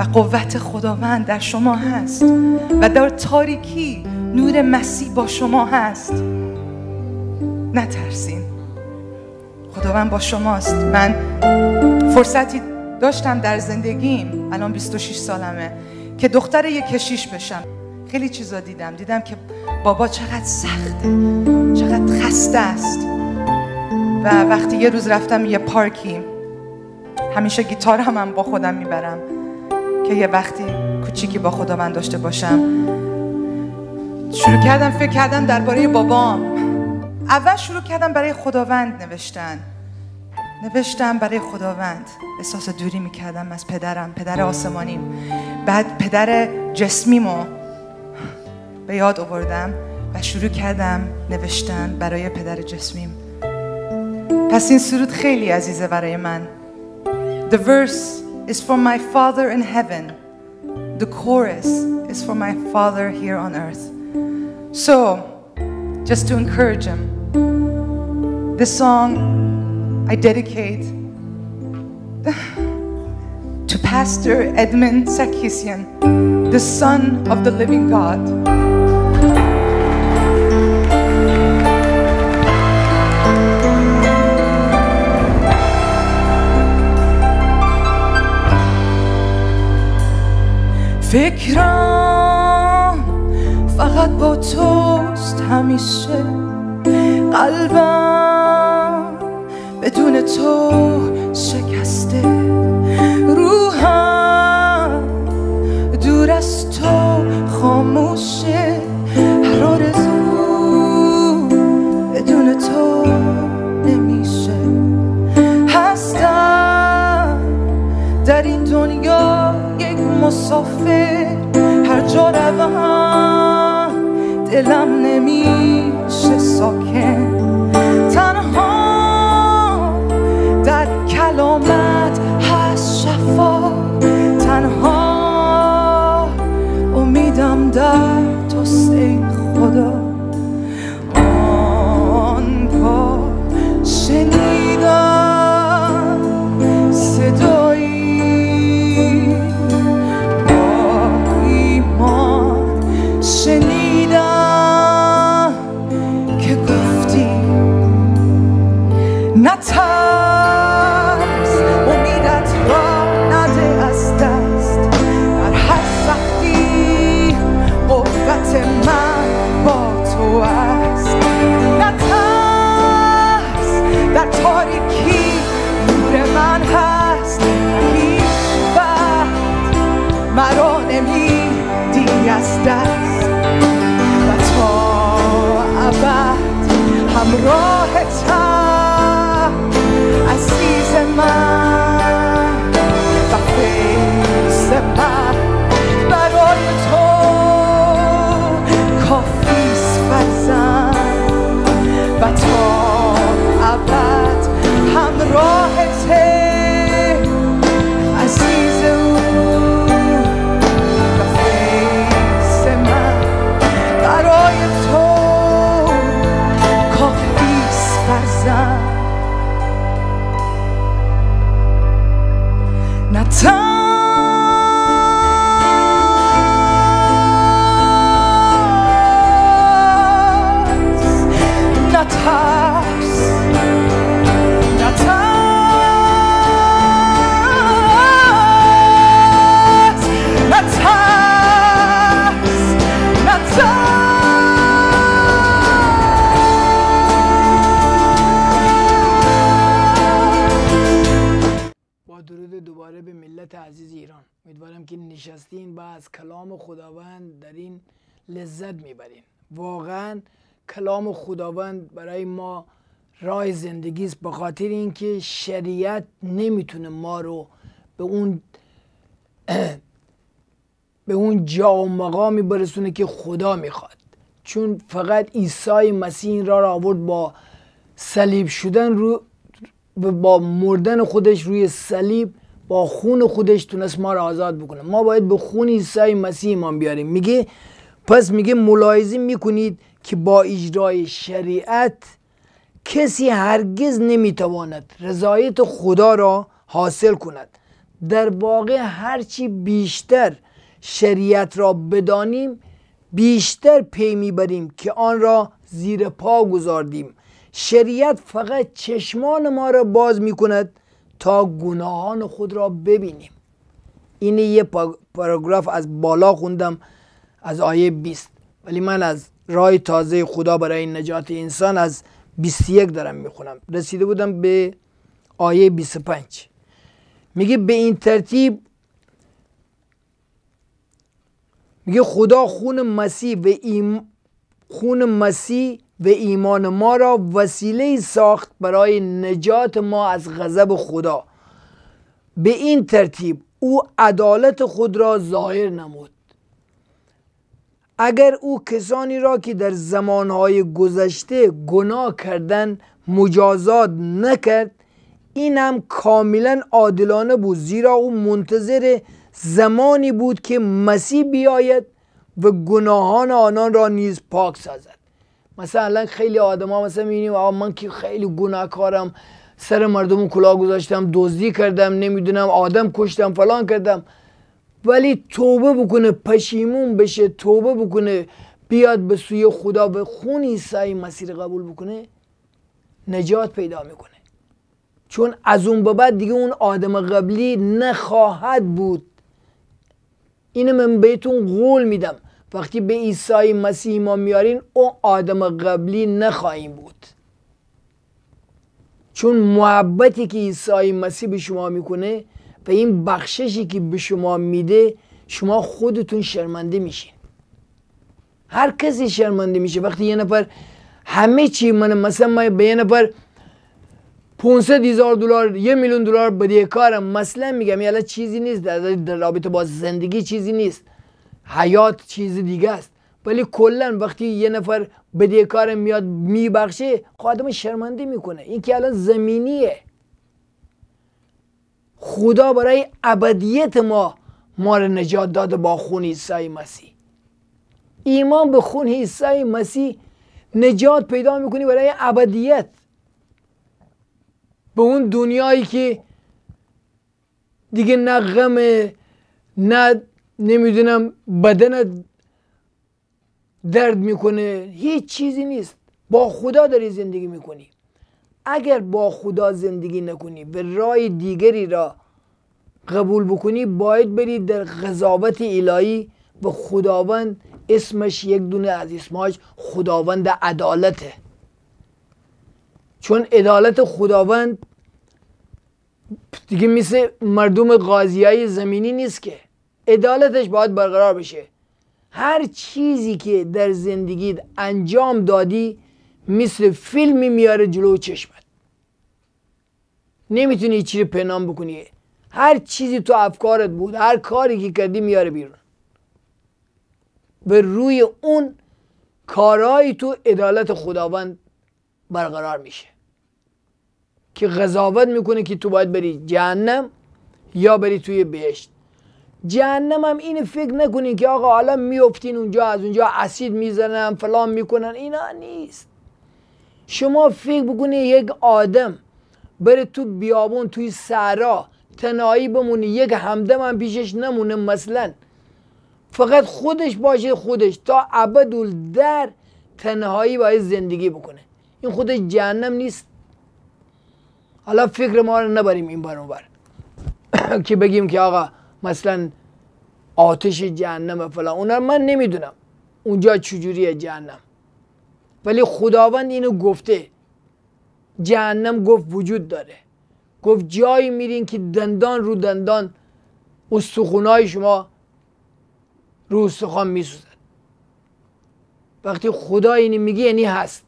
و قوت خداوند در شما هست و در تاریکی نور مسیح با شما هست. نترسین. خداوند با شماست. من فرصتی داشتم در زندگیم الان 26 سالمه که دختر یک کشیش بشم. خیلی چیزا دیدم. دیدم که بابا چقدر سخته چقدر خسته است. و وقتی یه روز رفتم یه پارکی همیشه گیتار هم, هم با خودم می‌برم. که یه وقتی کوچیکی با خدا من داشته باشم. شروع کردم فکر کردم درباره بابام. اول شروع کردم برای خداوند نوشتن. نوشتم برای خداوند. احساس دوری می‌کردم از پدرم پدر آسمانیم. بعد پدر جسمیمو به یاد آوردم و شروع کردم نوشتن برای پدر جسمیم. پس این سرود خیلی عزیزه برای من. The verse is for my father in heaven The chorus is for my father here on earth So just to encourage him This song I dedicate to Pastor Edmund Sarkisian, the Son of the Living God. فکرم فقط با توست همیشه. قلبم بدون تو کلام خداوند برای ما راه زندگی است به خاطر اینکه شریعت نمی‌تونه ما رو به اون به اون جا و مقامی برسونه که خدا می‌خواد. چون فقط عیسی مسیح این را را آورد با صلیب شدن رو با مردن خودش روی صلیب با خون خودش تونست ما را آزاد بکنه. ما باید به خون عیسی مسیح ایمان بیاریم. میگه پس میگه ملاحظه می‌کنید که با اجرای شریعت کسی هرگز نمی‌تواند رضایت خدا را حاصل کند. در واقع هرچی بیشتر شریعت را بدانیم بیشتر پی می‌بریم که آن را زیر پا گذاردیم. شریعت فقط چشمان ما را باز می‌کند تا گناهان خود را ببینیم. این یه پاراگراف از بالا خوندم از آیه 20 ولی من از رای تازه خدا برای نجات انسان از 21 دارم می‌خونم. رسیده بودم به آیه 25 میگه به این ترتیب میگه خدا خون مسیح و ایم خون مسیح و ایمان ما را وسیله ساخت برای نجات ما از غضب خدا. به این ترتیب او عدالت خود را ظاهر نمود. اگر او کسانی را که در زمانهای گذشته گناه کردن مجازات نکرد این هم کاملا عادلانه بود زیرا او منتظر زمانی بود که مسیح بیاید و گناهان آنان را نیز پاک سازد. مثلا خیلی آدم ها مثلا می‌بینیم من که خیلی گناهکارم سر مردم کلاه گذاشتم دزدی کردم نمی‌دونم آدم کشتم فلان کردم. ولی توبه بکنه پشیمون بشه توبه بکنه بیاد به سوی خدا به خون عیسی مسیر قبول بکنه نجات پیدا می‌کنه. چون از اون به بعد دیگه اون آدم قبلی نخواهد بود. اینو من بهتون قول میدم. وقتی به عیسی مسیح ما میارین اون آدم قبلی نخواهیم بود. چون محبتی که عیسی مسیح به شما می‌کنه و این بخششی که به شما میده شما خودتون شرمنده میشین. هر کسی شرمنده میشه. وقتی یه نفر همه چی من مثلا من به یه نفر 500 هزار دلار یه میلیون دلار بدهکارم مثلا میگم یالا چیزی نیست. در رابطه با زندگی چیزی نیست. حیات چیز دیگه است. ولی کلا وقتی یه نفر بدهکار میاد میبخشه خادم شرمنده می‌کنه. این که الان زمینیه. خدا برای ابدیت ما ما رو نجات داده با خون عیسی مسیح. ایمان به خون عیسی مسیح نجات پیدا می‌کنی برای ابدیت. به اون دنیایی که دیگه نه غم نه نمی‌دونم بدنت درد می‌کنه هیچ چیزی نیست. با خدا داری زندگی می‌کنی. اگر با خدا زندگی نکنی به رای دیگری را قبول بکنی باید بری در قضاوت الهی به خداوند اسمش یک دونه از اسمهاش خداوند عدالته. چون عدالت خداوند دیگه مثل مردم قاضی های زمینی نیست که. عدالتش باید برقرار بشه. هر چیزی که در زندگی انجام دادی مثل فیلمی میاره جلو چشمت. نمی‌تونی چیزی پنهان بکنی. هر چیزی تو افکارت بود هر کاری که کردی میاره بیرون. به روی اون کارهای تو عدالت خداوند برقرار میشه. که قضاوت می‌کنه که تو باید بری جهنم یا بری توی بهشت. جهنم هم این فکر نکنین که آقا حالا میفتین اونجا از اونجا اسید می‌زنن فلان می‌کنن. اینا نیست. شما فکر بکنید یک آدم بره تو بیابون توی سرا تنهایی بمونه یک همدم هم پیشش نمونه مثلا. فقط خودش باشه خودش تا ابد در تنهایی باید زندگی بکنه. این خودش جهنم نیست. حالا فکر ما رو نبریم این بار بر. که بگیم که آقا مثلا آتش جهنم فلان. اونا من نمی‌دونم. اونجا چجوریه جهنم؟ ولی خداوند اینو گفته. جهنم گفت وجود داره. گفت جایی میرین که دندان رو دندان استخونای شما رو استخوان میسوزد وقتی خدا اینو میگه یعنی هست.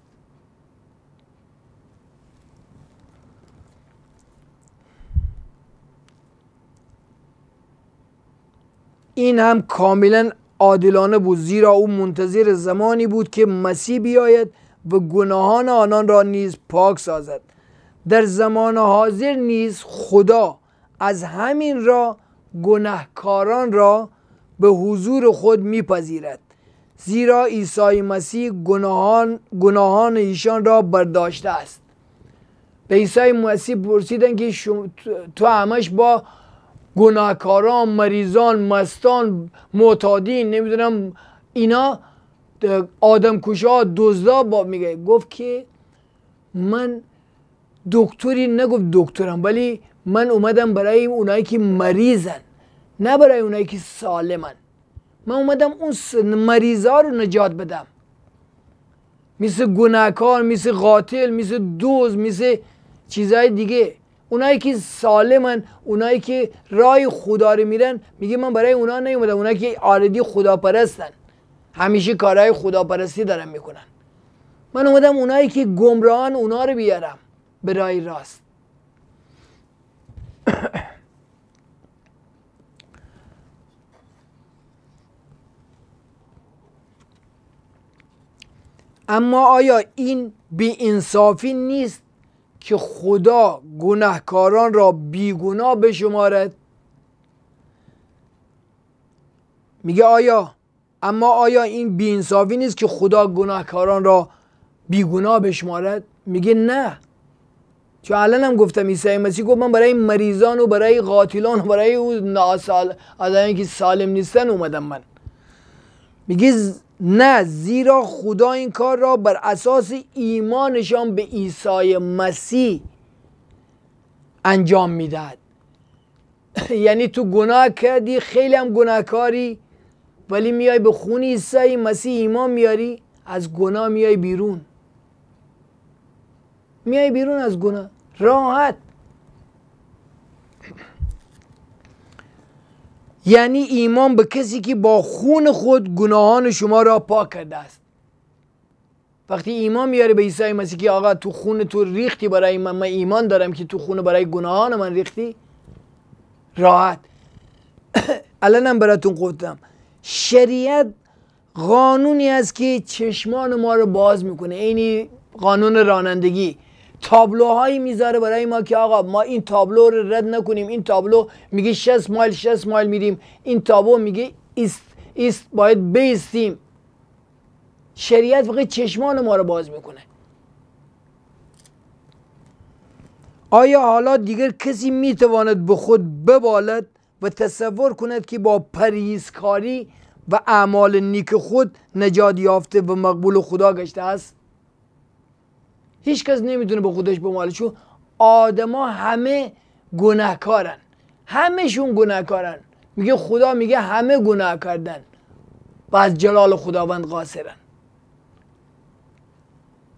این هم کاملا عادلانه بود زیرا او منتظر زمانی بود که مسیح بیاید و گناهان آنان را نیز پاک سازد. در زمان حاضر نیز خدا از همین را گناهکاران را به حضور خود میپذیرد. زیرا عیسی مسیح گناهان, گناهان ایشان را برداشته است. به عیسی مسیح پرسیدن که تو همش با گناهکاران مریضان مستان معتادین نمی‌دونم اینا آدم کشا دزدا با میگه. گفت که من دکتری نگفت دکترم ولی من اومدم برای اونایی که مریضن نه برای اونایی که سالمن. من اومدم اون مریضا رو نجات بدم. مثل گناهکار مثل قاتل مثل دوز مثل چیزهای دیگه. اونایی که سالمن اونایی که رای خدا رو میرن میگه من برای اونا نیومدم اونایی که آردی خدا پرستن همیشه کارهای خداپرستی دارن می‌کنن. من اومدم اونایی که گمراهان اونا رو بیارم به رای راست. اما آیا این بی انصافی نیست؟ که خدا گناهکاران را بیگناه بشمارد میگه آیا اما آیا این بی انصافی نیست که خدا گناهکاران را بیگناه بشمارد میگه نه. چون الان هم گفتم عیسی مسیح گفت من برای مریضان و برای قاتلان و برای اون ناسال آدمایی که سالم نیستن اومدم من. میگه نه زیرا خدا این کار را بر اساس ایمانشان به عیسی مسیح انجام می‌داد یعنی تو گناه کردی خیلی هم گناهکاری ولی میای به خون عیسی مسیح ایمان میاری از گناه میای بیرون. میای بیرون از گناه. راحت. یعنی ایمان به کسی که با خون خود گناهان شما را پاک کرده است. وقتی ایمان میاره به عیسی مسیح که آقا تو خون تو ریختی برای من من ایمان دارم که تو خون برای گناهان من ریختی راحت. الانم براتون گفتم شریعت قانونی است که چشمان ما رو باز می‌کنه. اینی قانون رانندگی. تابلوهایی می‌ذاره برای ما که آقا ما این تابلو رو رد نکنیم. این تابلو میگه 60 مایل 60 مایل میریم. این تابلو میگه ایست, ایست باید بیستیم. شریعت فقط چشمان ما رو باز می‌کنه. آیا حالا دیگر کسی می‌تواند به خود ببالد و تصور کند که با پریزکاری و اعمال نیک خود نجات یافته و مقبول خدا گشته است؟ هیچ کس نمی‌تونه به خودش بماله چون آدما همه گناهکارن. همهشون گناهکارن. میگه خدا میگه همه گناه کردن. و از جلال خداوند قاصرن.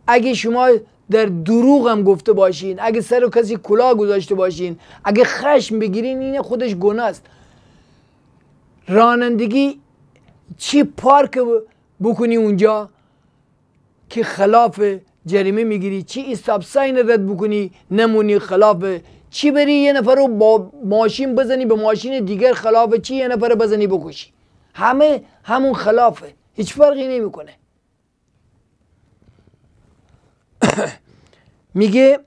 اگه شما در دروغ هم گفته باشین اگه سر و کسی کلاه گذاشته باشین اگه خشم بگیرین این خودش گناه است رانندگی چی پارک بکنی اونجا که خلاف جریمه می‌گیری چی استاپ ساین رد بکنی نمونی خلاف چی بری یه نفر رو با ماشین بزنی به ماشین دیگر خلاف چی یه نفر بزنی بکشی؟ همه همون خلافه. هیچ فرقی نمی‌کنه. میگه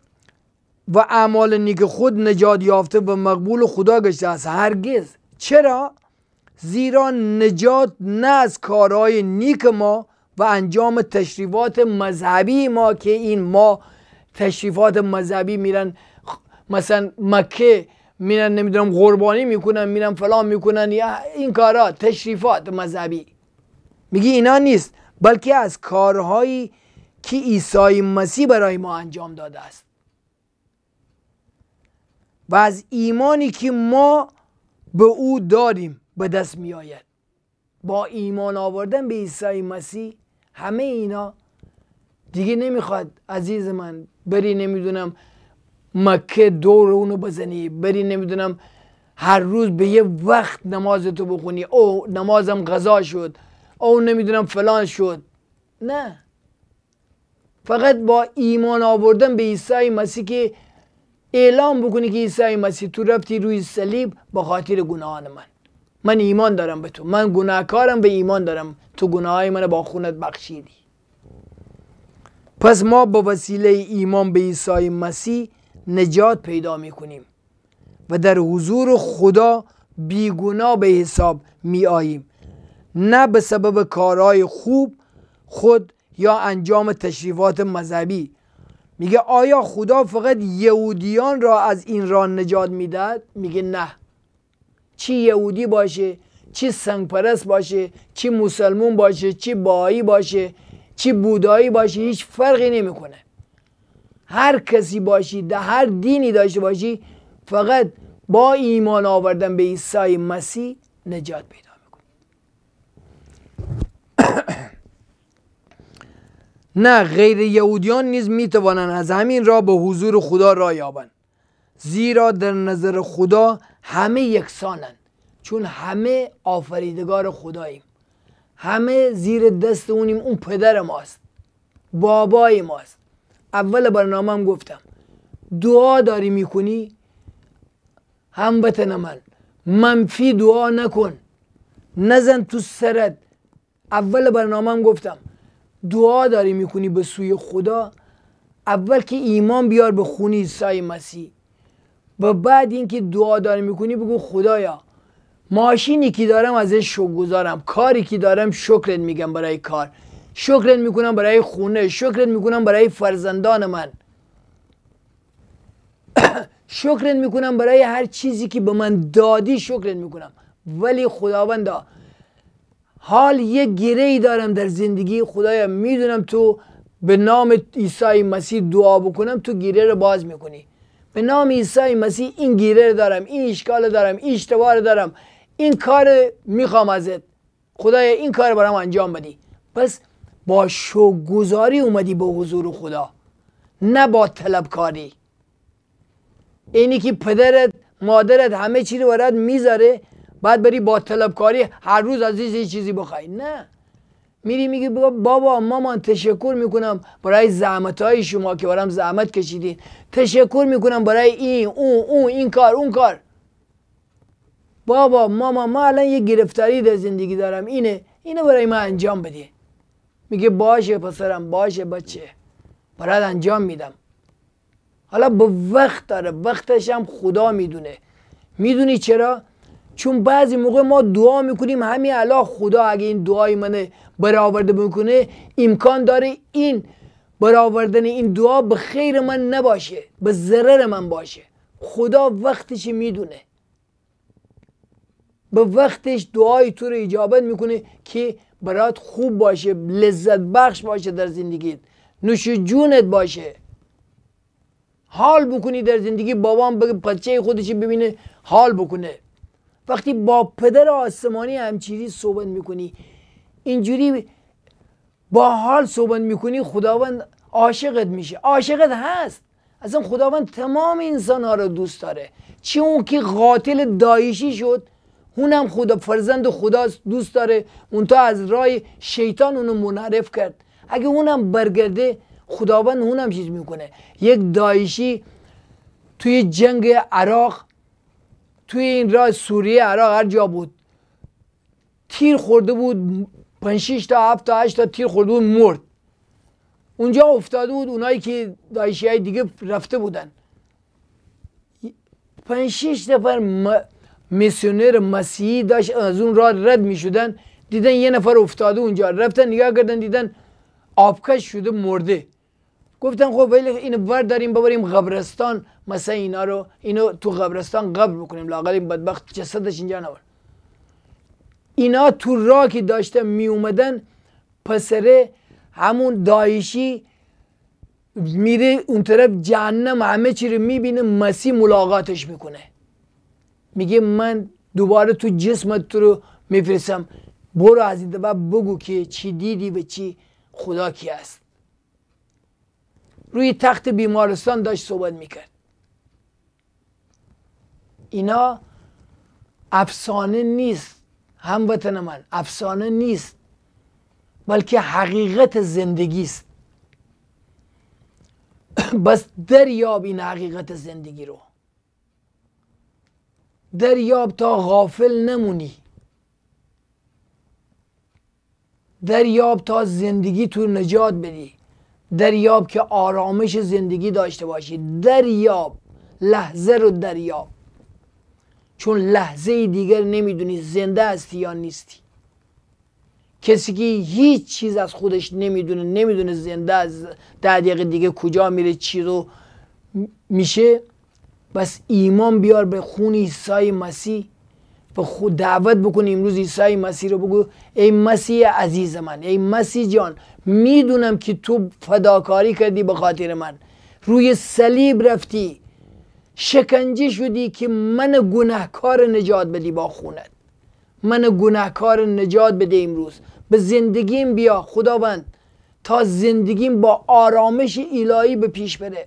و اعمال نیک خود نجات یافته و مقبول خدا گشته است. هرگز. چرا؟ زیرا نجات نه از کارهای نیک ما و انجام تشریفات مذهبی ما که این ما تشریفات مذهبی میرن مثلا مکه میرن نمی‌دونم قربانی می‌کنن میرن فلان می‌کنن یا این کارا تشریفات مذهبی. میگی اینا نیست بلکه از کارهایی که عیسی مسیح برای ما انجام داده است. و از ایمانی که ما به او داریم به دست می آید با ایمان آوردن به عیسی مسیح همه اینا. دیگه نمی‌خواد عزیز من بری نمی‌دونم مکه دور اونو بزنی بری نمی‌دونم هر روز به یه وقت نمازتو بخونی. او نمازم غذا شد. او نمی‌دونم فلان شد. نه. فقط با ایمان آوردن به عیسی مسیح که اعلام بکنی که عیسی مسیح تو رفتی روی صلیب با خاطر گناهان من. من ایمان دارم به تو. من گناهکارم به ایمان دارم. تو گناهای من با خونت بخشیدی. پس ما با وسیله ایمان به عیسی مسیح نجات پیدا می‌کنیم و در حضور خدا بیگناه به حساب می آییم نه به سبب کارهای خوب خود یا انجام تشریفات مذهبی. میگه آیا خدا فقط یهودیان را از این راه نجات می‌داد میگه نه. چی یهودی باشه چی سنگپرست باشه چی مسلمون باشه چی بایی باشه چی بودایی باشه هیچ فرقی نمی‌کنه. هر کسی باشی در هر دینی داشته باشی فقط با ایمان آوردن به عیسی مسیح نجات پیدا می‌کنی. نه غیر یهودیان نیز می‌توانند از همین را به حضور خدا را یابند زیرا در نظر خدا همه یکسانند چون همه آفریدگار خداییم. همه زیر دست اونیم اون پدر ماست. بابای ماست. اول برنامه هم گفتم. دعا داری می‌کنی؟ هموطن من منفی دعا نکن. نزن تو سرت. اول برنامه هم گفتم. دعا داری می‌کنی به سوی خدا؟ اول که ایمان بیار به خونی عیسی مسیح. و بعد اینکه دعا داری می‌کنی بگو خدایا. ماشینی که دارم ازش شکر گذارم. کاری که دارم شکرت میگم برای کار. شکرت می‌کنم برای خونه. شکرت می‌کنم برای فرزندان من. شکرت می‌کنم برای هر چیزی که به من دادی شکرت می‌کنم. ولی خداوندا حال یه گیره ای دارم در زندگی. خدایا می‌دونم تو به نام عیسی مسیح دعا بکنم تو گیره رو باز می‌کنی. به نام عیسی مسیح این گیره دارم این اشکال دارم این اشتباه دارم. این کار می‌خوام ازت. خدایا این کار برام انجام بدی. پس با شوگذاری اومدی به حضور خدا نه با طلبکاری. اینی که پدرت مادرت همه چی رو برات می‌ذاره بعد بری با طلبکاری هر روز از یه چیزی بخوای. نه. میری میگی بابا مامان تشکر می‌کنم برای زحمت های شما که برام زحمت کشیدین. تشکر می‌کنم برای این اون اون این کار اون کار. بابا ماما ما الان یه گرفتاری در زندگی دارم. اینه اینه برای ما انجام بدی. میگه باشه پسرم باشه بچه. برات انجام میدم. حالا به وقت داره. وقتش هم خدا می‌دونه. می‌دونی چرا؟ چون بعضی موقع ما دعا می‌کنیم همین الان خدا اگه این دعای منه برآورده می‌کنه امکان داره این برآوردن این دعا به خیر من نباشه به ضرر من باشه. خدا وقتش می‌دونه. به وقتش دعای تو رو اجابت می‌کنه که برات خوب باشه لذت بخش باشه در زندگیت. نوش جونت باشه. حال بکنی در زندگی بابام بچه خودش ببینه حال بکنه. وقتی با پدر آسمانی هم چیزی صحبت می‌کنی اینجوری با حال صحبت می‌کنی خداوند عاشقت میشه. عاشقت هست. اصلا خداوند تمام انسان ها رو دوست داره. چه اون که قاتل دایشی شد اونم خدا فرزند خدا دوست داره. اون تا از راه شیطان اونو منعرف کرد. اگه اونم برگرده خداوند اونم چیز می‌کنه. یک دایشی توی جنگ عراق توی این راه سوریه عراق هر جا بود. تیر خورده بود 5 تا 7 تا 8 تا تیر خورده بود مرد. اونجا افتاده بود اونایی که دایشی های دیگه رفته بودن. 5 6 نفر میسیونر مسیحی داشت از اون راه رد می شدن دیدن یه نفر افتاده اونجا. رفتن نگاه کردن دیدن آبکش شده مرده. گفتن خب ولی اینو برداریم ببریم قبرستان مثلا اینا رو اینو تو قبرستان قبر بکنیم لاقل این بدبخت جسدش اینجا نبر اینا تو راه که داشتن می اومدن پسره همون دایشی میره اون طرف جهنم همه چی رو می‌بینه مسیح ملاقاتش می‌کنه. میگه من دوباره تو جسمت تو رو میفرستم. برو از این بگو که چی دیدی و چی خدا کی است. روی تخت بیمارستان داشت صحبت می‌کرد. اینا افسانه نیست هموطن من افسانه نیست بلکه حقیقت زندگی است. بس دریاب این حقیقت زندگی رو. دریاب تا غافل نمونی. دریاب تا زندگی تو نجات بدی. دریاب که آرامش زندگی داشته باشی دریاب لحظه رو دریاب. چون لحظه دیگر نمی‌دونی زنده هستی یا نیستی. کسی که هیچ چیز از خودش نمی‌دونه نمی‌دونه زنده از ده دقیقه دیگه کجا میره چی رو میشه. بس ایمان بیار به خون عیسی مسیح. به خود دعوت بکنی امروز عیسی مسیح رو بگو ای مسیح عزیز من ای مسیح جان می‌دونم که تو فداکاری کردی به خاطر من. روی صلیب رفتی شکنجه شدی که من گناهکار نجات بدی با خونت. من گناهکار نجات بده امروز. به زندگیم بیا خداوند تا زندگیم با آرامش الهی به پیش بره.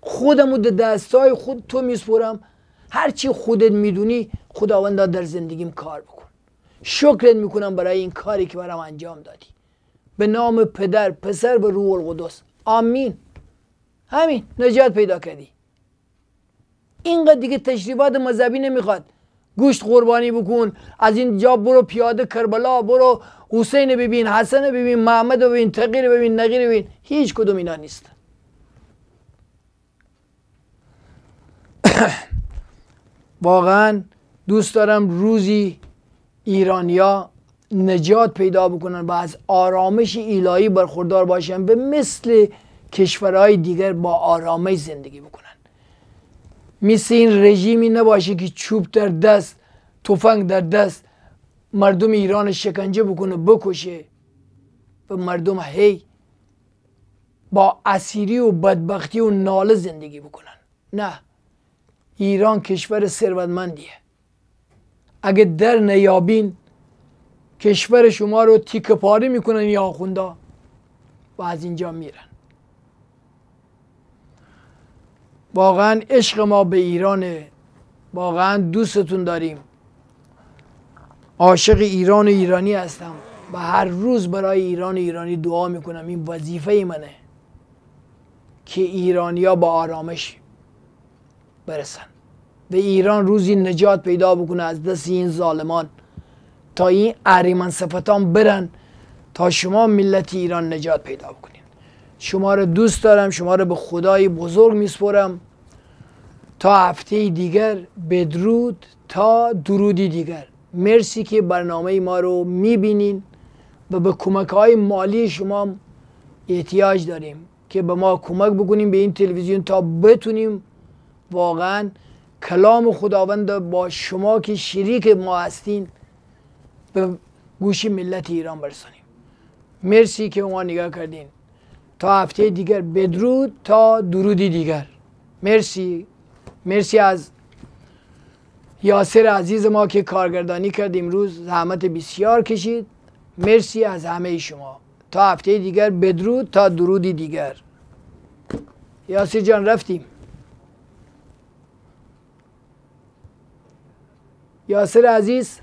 خودمو در دستای خود تو میسپرم. هرچی خودت می‌دونی خداوندا در زندگیم کار بکن. شکرت می‌کنم برای این کاری که برام انجام دادی. به نام پدر پسر و روح القدس. آمین. همین نجات پیدا کردی. اینقدر دیگه تشریفات مذهبی نمی‌خواد. گوشت قربانی بکن. از این جا برو پیاده کربلا برو حسین ببین حسن ببین محمد ببین تغییر ببین نغیر ببین. هیچ کدوم اینا نیست. واقعا دوست دارم روزی ایرانیا نجات پیدا بکنن و از آرامش الهی برخوردار باشن به مثل کشورهای دیگر با آرامش زندگی بکنن. مثل این رژیمی نباشه که چوب در دست تفنگ در دست مردم ایران شکنجه بکنه بکشه و مردم هی با اسیری و بدبختی و ناله زندگی بکنن. نه ایران کشور ثروتمندیه. اگه در نیابین کشور شما رو تیکه پاره می‌کنن یا آخوندا و از اینجا میرن. واقعا عشق ما به ایرانه. واقعا دوستتون داریم. عاشق ایران و ایرانی هستم و هر روز برای ایران و ایرانی دعا می‌کنم. این وظیفه منه که ایرانیا با آرامش برسن. و ایران روزی نجات پیدا بکنه از دست این ظالمان. تا این اهریمن صفتان برن تا شما ملت ایران نجات پیدا بکنین. شما رو دوست دارم شما رو به خدای بزرگ میسپرم. تا هفته دیگر بدرود تا درودی دیگر. مرسی که برنامه ما رو می‌بینین و به کمک های مالی شما احتیاج داریم که به ما کمک بکنیم به این تلویزیون تا بتونیم واقعا کلام خداوند با شما که شریک ما هستین به گوش ملت ایران برسانیم. مرسی که ما نگاه کردین. تا هفته دیگر بدرود تا درودی دیگر. مرسی. مرسی از یاسر عزیز ما که کارگردانی کرد امروز زحمت بسیار کشید. مرسی از همه شما. تا هفته دیگر بدرود تا درودی دیگر. یاسر جان رفتیم. یاسر عزیز.